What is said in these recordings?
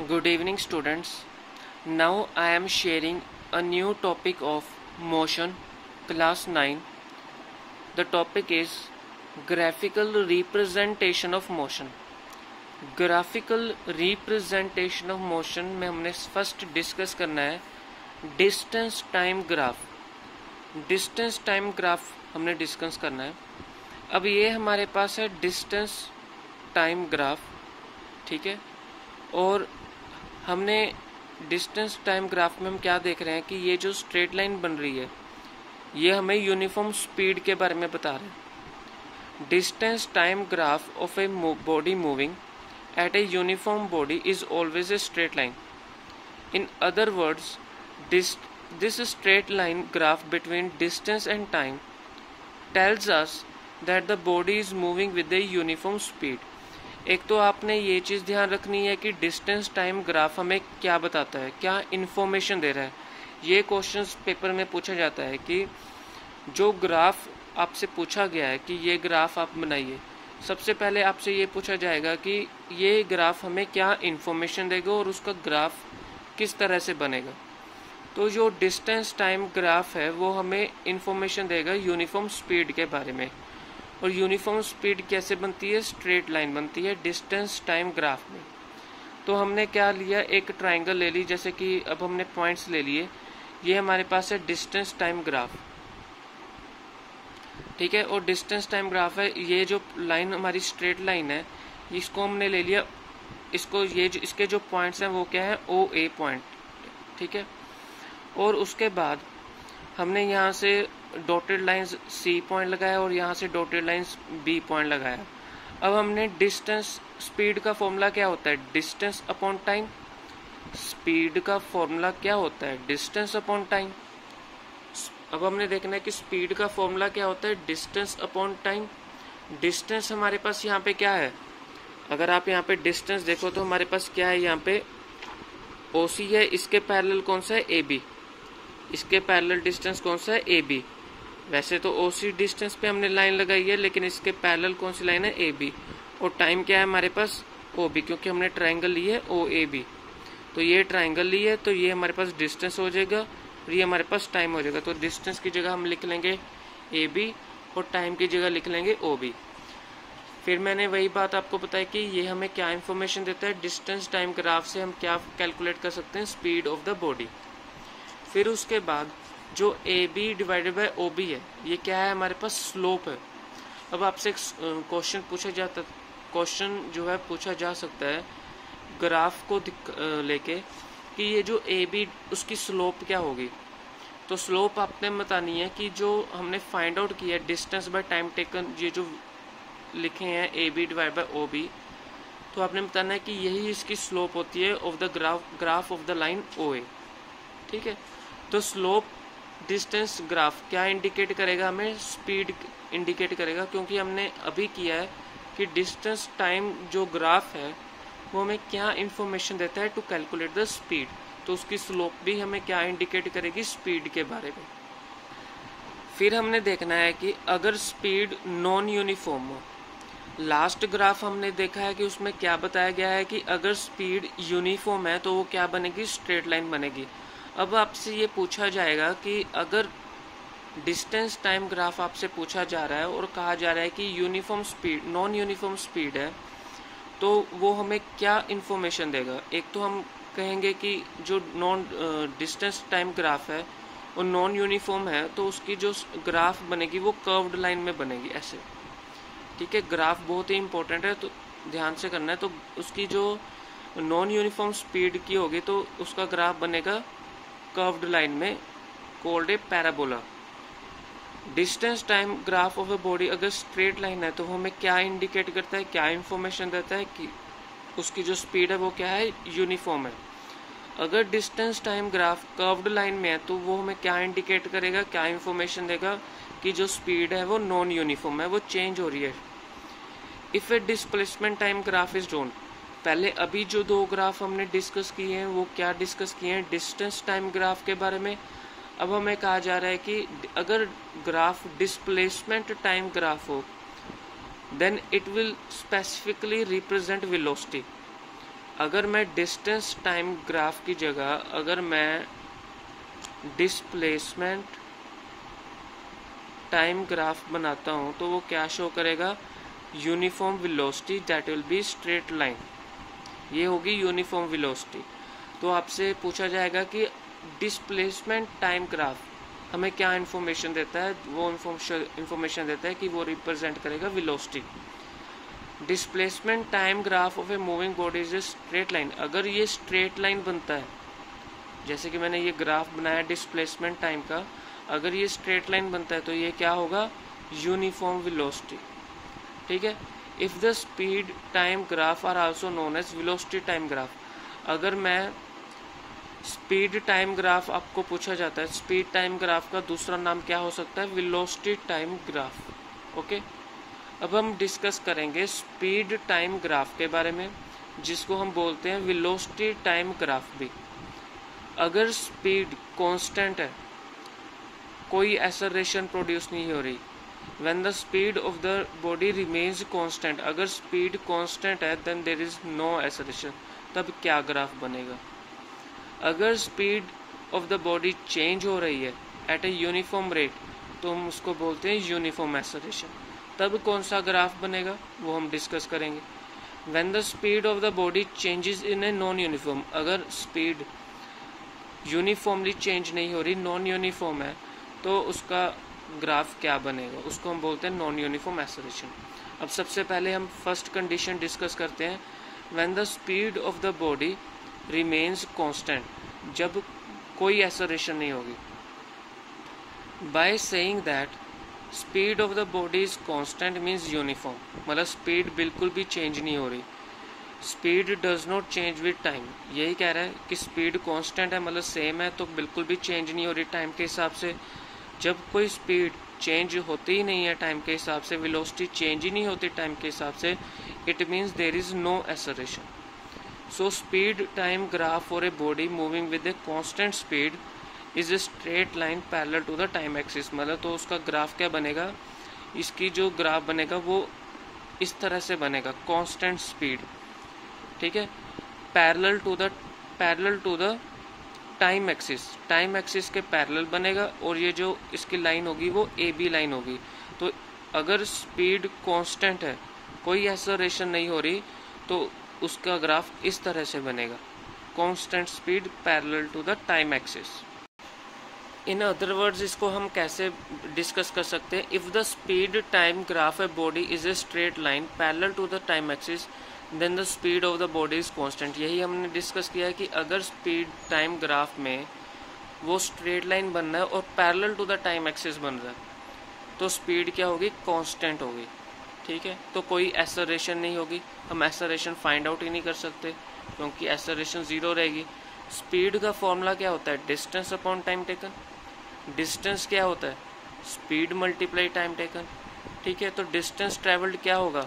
Good evening students now I am sharing a new topic of motion class nine the topic is graphical representation of motion graphical representation of motion में हमने first discuss करना है distance time graph distance time graph हमने discuss करना है। अब ये हमारे पास है डिस्टेंस टाइम ग्राफ ठीक है? और हमने डिस्टेंस टाइम ग्राफ में हम क्या देख रहे हैं कि ये जो स्ट्रेट लाइन बन रही है, ये हमें यूनिफॉर्म स्पीड के बारे में बता रहे हैं। Distance time graph of a body moving at a uniform body is always a straight line in other words this straight line graph between distance and time tells us that the body is moving with a uniform speed एक तो आपने ये चीज़ ध्यान रखनी है कि distance time graph हमें क्या बताता है, क्या इन्फॉर्मेशन दे रहा है। ये क्वेश्चंस पेपर में पूछा जाता है कि जो ग्राफ आपसे पूछा गया है कि ये ग्राफ आप बनाइए, सबसे पहले आपसे ये पूछा जाएगा कि ये ग्राफ हमें क्या इन्फॉर्मेशन देगा और उसका ग्राफ किस तरह से बनेगा। तो जो डिस्टेंस टाइम ग्राफ है, वो हमें इन्फॉर्मेशन देगा यूनिफॉर्म स्पीड के बारे में। और यूनिफॉर्म स्पीड कैसे बनती है? स्ट्रेट लाइन बनती है डिस्टेंस टाइम ग्राफ में। तो हमने क्या लिया? एक ट्राइंगल ले ली, जैसे कि अब हमने पॉइंट्स ले लिए। ये हमारे पास है डिस्टेंस टाइम ग्राफ ठीक है? और डिस्टेंस टाइम ग्राफ है, ये जो लाइन हमारी स्ट्रेट लाइन है, इसको हमने ले लिया। इसको ये जो, इसके जो पॉइंट्स हैं, वो क्या है? ओ ए पॉइंट ठीक है? और उसके बाद हमने यहाँ से डॉटेड लाइंस सी पॉइंट लगाया और यहाँ से डॉटेड लाइंस बी पॉइंट लगाया। अब हमने डिस्टेंस स्पीड का फॉर्मूला क्या होता है? डिस्टेंस अपॉन टाइम स्पीड का फॉर्मूला क्या होता है? डिस्टेंस अपॉन टाइम अब हमने देखना है कि स्पीड का फॉर्मूला क्या होता है? डिस्टेंस अपॉन टाइम डिस्टेंस हमारे पास यहाँ पे क्या है? अगर आप यहाँ पे डिस्टेंस देखो तो हमारे पास क्या है यहाँ पे? OC है, इसके पैरेलल कौन सा है? ए बी इसके पैरेलल डिस्टेंस कौन सा है? ए बी वैसे तो ओ सी डिस्टेंस पे हमने लाइन लगाई है, लेकिन इसके पैरेलल कौन सी लाइन है? ए बी और टाइम क्या है हमारे पास? ओ बी क्योंकि हमने ट्राइंगल ली है ओ ए बी तो ये ट्राइंगल ली है तो ये हमारे पास डिस्टेंस हो जाएगा और ये हमारे पास टाइम हो जाएगा। तो डिस्टेंस की जगह हम लिख लेंगे ए बी और टाइम की जगह लिख लेंगे ओ बी फिर मैंने वही बात आपको बताई कि ये हमें क्या इन्फॉर्मेशन देता है? डिस्टेंस टाइम ग्राफ से हम क्या कैलकुलेट कर सकते हैं? स्पीड ऑफ़ द बॉडी फिर उसके बाद जो A B divided by O B है, ये क्या है हमारे पास स्लोप है। अब आपसे एक क्वेश्चन पूछा जाता क्वेश्चन जो है पूछा जा सकता है ग्राफ को लेके कि ये जो ए बी उसकी स्लोप क्या होगी। तो स्लोप आपने बतानी है कि जो हमने फाइंड आउट किया डिस्टेंस बाय टाइम टेकन ये जो लिखे हैं A B divide by O B तो आपने बताना है कि यही इसकी स्लोप होती है of the graph graph of the line O A ठीक है? तो स्लोप डिस्टेंस ग्राफ क्या इंडिकेट करेगा, हमें स्पीड इंडिकेट करेगा, क्योंकि हमने अभी किया है कि डिस्टेंस टाइम जो ग्राफ है, वो हमें क्या इंफॉर्मेशन देता है टू कैलकुलेट द स्पीड तो उसकी स्लोप भी हमें क्या इंडिकेट करेगी स्पीड के बारे में. फिर हमने देखना है कि अगर स्पीड नॉन यूनिफॉर्म हो लास्ट ग्राफ हमने देखा है कि उसमें क्या बताया गया है कि अगर स्पीड यूनिफॉर्म है तो वो क्या बनेगी? स्ट्रेट लाइन बनेगी. अब आपसे ये पूछा जाएगा कि अगर डिस्टेंस टाइम ग्राफ आपसे पूछा जा रहा है और कहा जा रहा है कि uniform speed non uniform speed है तो वो हमें क्या इन्फॉर्मेशन देगा? एक तो हम कहेंगे कि जो नॉन डिस्टेंस टाइम ग्राफ है, वो नॉन यूनिफॉर्म है तो उसकी जो ग्राफ बनेगी वो कर्व्ड लाइन में बनेगी ऐसे। ठीक है ग्राफ बहुत ही इंपॉर्टेंट है तो ध्यान से करना है तो उसकी जो नॉन यूनिफॉर्म स्पीड की होगी तो उसका ग्राफ बनेगा कर्व्ड लाइन में called a parabola distance time graph of a body अगर स्ट्रेट लाइन है तो हमें क्या इंडिकेट करता है, क्या इन्फॉर्मेशन देता है कि उसकी जो स्पीड है, वो क्या है? यूनिफॉर्म है. अगर distance time graph curved line में है तो वो हमें क्या इंडिकेट करेगा, क्या इन्फॉर्मेशन देगा कि जो स्पीड है, वो नॉन यूनिफॉर्म है, वो चेंज हो रही है. If a displacement time graph is drawn पहले अभी जो दो ग्राफ हमने डिस्कस किए हैं, वो क्या डिस्कस किए हैं? डिस्टेंस टाइम ग्राफ के बारे में। अब हमें कहा जा रहा है कि अगर ग्राफ डिस्प्लेसमेंट टाइम ग्राफ हो then it will specifically represent velocity अगर मैं डिस्टेंस टाइम ग्राफ की जगह, अगर मैं डिस्प्लेसमेंट टाइम ग्राफ बनाता हूँ तो वो क्या शो करेगा? Uniform velocity that will be straight line ये होगी यूनिफॉर्म वेलोसिटी तो आपसे पूछा जाएगा कि डिस्प्लेसमेंट टाइम ग्राफ हमें क्या इन्फॉर्मेशन देता है? वो इन्फॉर्मेशन देता है कि वो रिप्रेजेंट करेगा velocity displacement time graph of a moving body is a straight line अगर ये स्ट्रेट लाइन बनता है, जैसे कि मैंने ये ग्राफ बनाया डिस्प्लेसमेंट टाइम का, अगर ये स्ट्रेट लाइन बनता है तो ये क्या होगा? यूनिफॉर्म वेलोसिटी ठीक है? If the speed time graph are also known as velocity time graph अगर मैं स्पीड टाइम ग्राफ आपको पूछा जाता है स्पीड टाइम ग्राफ का दूसरा नाम क्या हो सकता है? वेलोसिटी टाइम ग्राफ ओके अब हम डिस्कस करेंगे स्पीड टाइम ग्राफ के बारे में, जिसको हम बोलते हैं वेलोसिटी टाइम ग्राफ भी। अगर स्पीड कांस्टेंट है, कोई एसरेशन प्रोड्यूस नहीं हो रही when the speed of the body remains constant, अगर speed constant है, then there is no acceleration. तब क्या ग्राफ बनेगा? अगर speed of the body change हो रही है एट ए यूनिफॉर्म रेट तो हम उसको बोलते हैं यूनिफॉर्म एसलेशन तब कौन सा ग्राफ बनेगा? वो हम डिस्कस करेंगे. When the speed of the body changes in a non uniform अगर स्पीड यूनिफॉर्मली चेंज नहीं हो रही नॉन यूनिफॉर्म है तो उसका ग्राफ क्या बनेगा, उसको हम बोलते हैं नॉन यूनिफॉर्म एसलेशन अब सबसे पहले हम फ़र्स्ट कंडीशन डिस्कस करते हैं when the speed of the body remains constant जब कोई एसलेशन नहीं होगी. By saying that speed of the body is constant means uniform मतलब स्पीड बिल्कुल भी चेंज नहीं हो रही. Speed does not change with time यही कह रहा है कि स्पीड कांस्टेंट है मतलब सेम है तो बिल्कुल भी चेंज नहीं हो रही टाइम के हिसाब से. जब कोई स्पीड चेंज होती ही नहीं है टाइम के हिसाब से वेलोसिटी चेंज ही नहीं होती टाइम के हिसाब से it means there is no acceleration so speed time graph for a body moving with a constant speed is a straight line parallel to the time axis मतलब तो उसका ग्राफ क्या बनेगा? इसकी जो ग्राफ बनेगा वो इस तरह से बनेगा कॉन्स्टेंट स्पीड ठीक है? Parallel to the parallel to the time axis time axis के पैरेलल बनेगा और ये जो इसकी लाइन होगी वो ए बी लाइन होगी। तो अगर स्पीड कांस्टेंट है, कोई एक्सलरेशन नहीं हो रही तो उसका ग्राफ इस तरह से बनेगा। Constant speed parallel to the time axis in other words इसको हम कैसे डिस्कस कर सकते हैं? If the speed time graph a body is a straight line parallel to the time axis then the speed of the body is constant यही हमने discuss किया है कि अगर स्पीड टाइम ग्राफ में वो स्ट्रेट लाइन बन रहा है और parallel to the time axis बन रहा है तो स्पीड क्या होगी? कांस्टेंट होगी। ठीक है? तो कोई एसरेशन नहीं होगी। हम एसरेशन फाइंड आउट ही नहीं कर सकते, क्योंकि एसरेशन ज़ीरो रहेगी। स्पीड का फॉर्मूला क्या होता है? Distance upon time taken distance क्या होता है? स्पीड मल्टीप्लाई टाइम टेकन ठीक है? तो डिस्टेंस ट्रेवल्ड क्या होगा?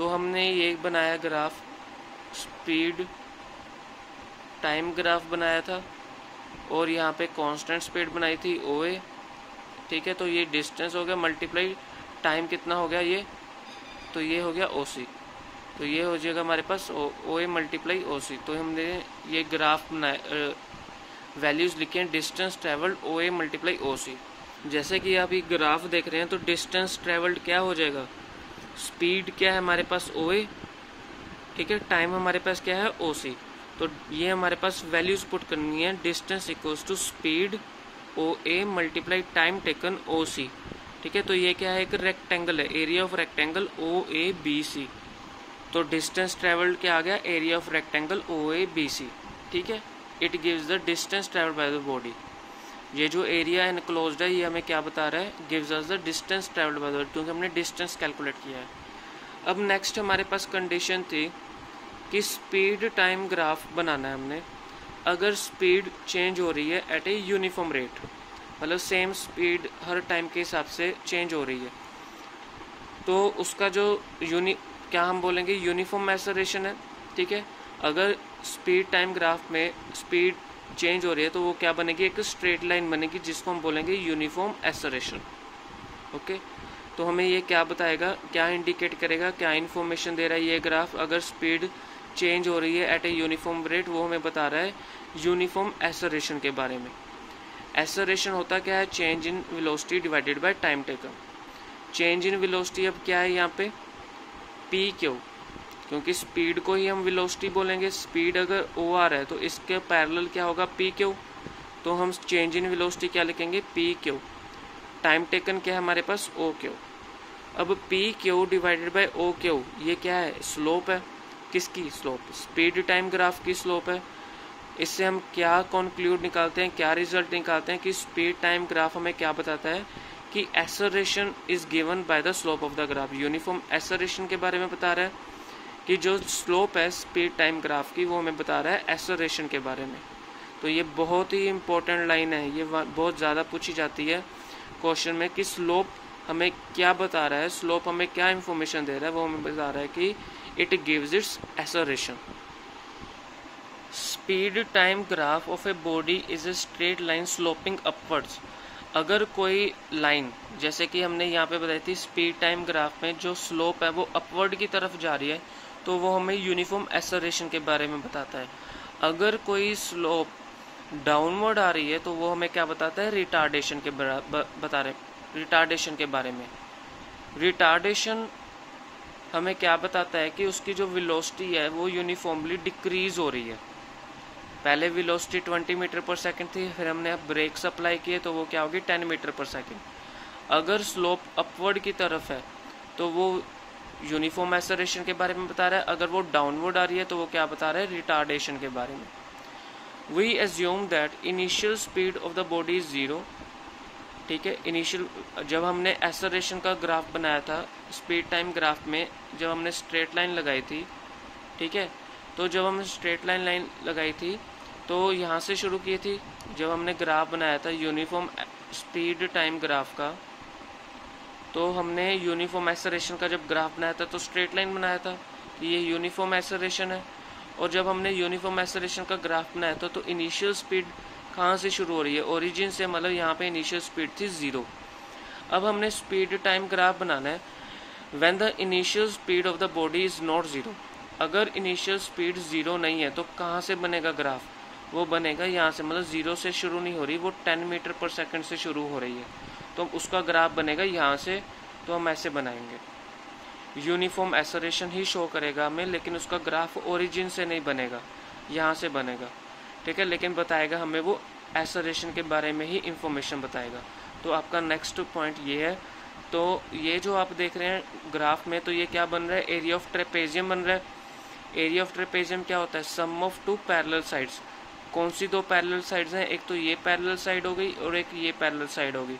तो हमने ये बनाया ग्राफ स्पीड टाइम ग्राफ बनाया था, और यहाँ पे कांस्टेंट स्पीड बनाई थी ओ ए ठीक है तो ये डिस्टेंस हो गया मल्टीप्लाई टाइम कितना हो गया ये? तो ये हो गया ओ सी तो ये हो जाएगा हमारे पास ओ ए मल्टीप्लाई ओ सी तो हमने ये ग्राफ बनाया वैल्यूज़ लिखे हैं distance travelled O A multiply O C जैसे कि आप ये ग्राफ देख रहे हैं तो डिस्टेंस ट्रेवल्ड क्या हो जाएगा? स्पीड क्या है हमारे पास ओ ए ठीक है टाइम हमारे पास क्या है ओ सी तो ये हमारे पास वैल्यूज़ पुट करनी है distance equals to speed O A multiply time taken O C ठीक है तो ये क्या है, एक रेक्टेंगल है area of rectangle O A B C तो डिस्टेंस ट्रेवल्ड क्या आ गया area of rectangle O A B C ठीक है it gives the distance travelled by the body ये जो एरिया इनक्लोज है, ये हमें क्या बता रहा है? Gives us the distance travelled by the क्योंकि हमने डिस्टेंस कैलकुलेट किया है। अब नेक्स्ट हमारे पास कंडीशन थी कि स्पीड टाइम ग्राफ बनाना है हमने। अगर स्पीड चेंज हो रही है एट ए यूनिफॉर्म रेट मतलब सेम स्पीड हर टाइम के हिसाब से चेंज हो रही है तो उसका जो यूनि क्या हम बोलेंगे? यूनिफॉर्म मैसरेशन है, ठीक है? अगर स्पीड टाइम ग्राफ में स्पीड चेंज हो रही है तो वो क्या बनेगी? एक स्ट्रेट लाइन बनेगी, जिसको हम बोलेंगे यूनिफॉर्म एसरेशन ओके तो हमें ये क्या बताएगा? क्या इंडिकेट करेगा? क्या इन्फॉर्मेशन दे रहा है ये ग्राफ अगर स्पीड चेंज हो रही है एट ए यूनिफॉर्म रेट वो हमें बता रहा है यूनिफॉर्म एसरेशन के बारे में. एसरेशन होता क्या है? Change in velocity divided by time taken change in velocity अब क्या है यहाँ पे? P Q? क्योंकि स्पीड को ही हम वेलोसिटी बोलेंगे। स्पीड अगर ओ आर है तो इसके पैरेलल क्या होगा? P Q? तो हम चेंज इन वेलोसिटी क्या लिखेंगे? P Q? टाइम टेकन क्या है हमारे पास? O Q? अब P Q divided by O Q? ये क्या है? स्लोप है। किसकी स्लोप स्पीड टाइम ग्राफ की स्लोप है। इससे हम क्या कंक्लूड निकालते हैं, क्या रिज़ल्ट निकालते हैं कि स्पीड टाइम ग्राफ हमें क्या बताता है? कि acceleration is given by the slope of the graph uniform acceleration के बारे में बता रहा है। कि जो स्लोप है स्पीड टाइम ग्राफ की वो हमें बता रहा है एसोरेशन के बारे में। तो ये बहुत ही इम्पोर्टेंट लाइन है। ये बहुत ज़्यादा पूछी जाती है क्वेश्चन में कि स्लोप हमें क्या बता रहा है? स्लोप हमें क्या इंफॉर्मेशन दे रहा है? वो हमें बता रहा है कि it gives its acceleration speed time graph of a body is a straight line sloping upwards अगर कोई लाइन जैसे कि हमने यहाँ पे बताई थी स्पीड टाइम ग्राफ में जो स्लोप है वो अपवर्ड की तरफ़ जा रही है तो वो हमें यूनिफॉर्म एसरेशन के बारे में बताता है। अगर कोई स्लोप डाउनवर्ड आ रही है तो वो हमें क्या बताता है? रिटार्डेशन के बता रहे रिटार्डेशन के बारे में। रिटार्डेशन हमें क्या बताता है कि उसकी जो वेलोसिटी है, वो यूनिफॉर्मली डिक्रीज हो रही है। पहले वेलोसिटी 20 मीटर पर सेकंड थी, फिर हमने अब ब्रेक्स अप्लाई किए तो वो क्या होगी? 10 मीटर पर सेकंड अगर स्लोप अपवर्ड की तरफ़ है तो वो यूनिफॉर्म एसरेशन के बारे में बता रहा है। अगर वो डाउनवर्ड आ रही है तो वो क्या बता रहा है? रिटार्डेशन के बारे में। We assume that initial speed of the body is zero ठीक है? इनिशियल जब हमने एसरेशन का ग्राफ बनाया था स्पीड टाइम ग्राफ में, जब हमने स्ट्रेट लाइन लगाई थी, ठीक है? तो जब हमने स्ट्रेट लाइन लाइन लगाई थी तो यहाँ से शुरू की थी। जब हमने ग्राफ बनाया था यूनिफॉर्म स्पीड टाइम ग्राफ का तो हमने यूनिफॉर्म एसरेशन का जब ग्राफ बनाया था तो स्ट्रेट लाइन बनाया था कि ये यूनिफॉर्म एसरेशन है। और जब हमने यूनिफॉर्म एसरेशन का ग्राफ बनाया था तो इनिशियल स्पीड कहाँ से शुरू हो रही है? ओरिजिन से मतलब यहाँ पे इनिशियल स्पीड थी ज़ीरो अब हमने स्पीड टाइम ग्राफ बनाना है। When the initial speed of the body is not zero अगर इनिशियल स्पीड ज़ीरो नहीं है तो कहाँ से बनेगा ग्राफ वो बनेगा यहाँ से मतलब ज़ीरो से शुरू नहीं हो रही, वो टेन मीटर पर सेकेंड से शुरू हो रही है। तो उसका ग्राफ बनेगा यहाँ से तो हम ऐसे बनाएँगे। यूनिफॉर्म एसरेशन ही शो करेगा हमें, लेकिन उसका ग्राफ ओरिजिन से नहीं बनेगा, यहाँ से बनेगा। ठीक है, लेकिन बताएगा हमें वो एसरेशन के बारे में ही इंफॉर्मेशन बताएगा। तो आपका नेक्स्ट पॉइंट ये है। तो ये जो आप देख रहे हैं ग्राफ में तो ये क्या बन रहा है? एरिया ऑफ़ ट्रेपेजियम बन रहा है। एरिया ऑफ़ ट्रेपेजियम क्या होता है? Sum of two parallel sides कौन सी दो पैरेलल साइड्स हैं? एक तो ये पैरेलल साइड हो गई और एक ये पैरेलल साइड हो गई।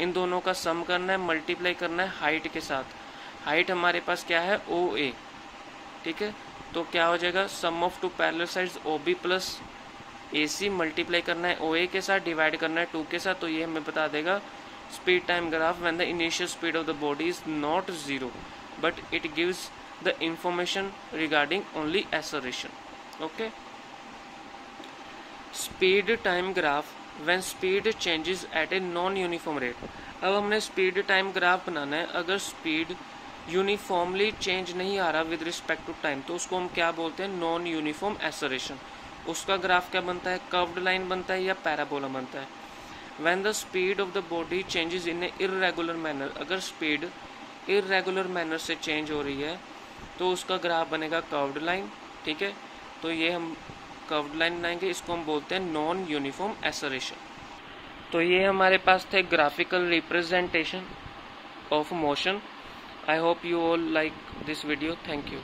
इन दोनों का सम करना है मल्टीप्लाई करना है हाइट के साथ। हाइट हमारे पास क्या है? ओ ए ठीक है? तो क्या हो जाएगा? Sum of two parallel sides O B plus A C multiply करना है ओ ए के साथ डिवाइड करना है टू के साथ तो ये हमें बता देगा speed time graph when the initial speed of the body is not zero but it gives the information regarding only acceleration okay speed time graph when speed changes at a non uniform rate अब हमने speed time graph बनाना है। अगर speed uniformly change नहीं आ रहा with respect to time तो उसको हम क्या बोलते हैं? नॉन यूनिफॉर्म एसरेशन उसका ग्राफ क्या बनता है? कर्व्ड लाइन बनता है या पैराबोला बनता है? When the speed of the body changes in a irregular manner अगर स्पीड इरेगुलर मैनर से चेंज हो रही है तो उसका ग्राफ बनेगा कर्व्ड लाइन ठीक है? तो ये हम कर्व्ड लाइन बनाएँगे इसको हम बोलते हैं नॉन यूनिफॉर्म एसरेशन तो ये हमारे पास थे graphical representation of motion I hope you all like this video thank you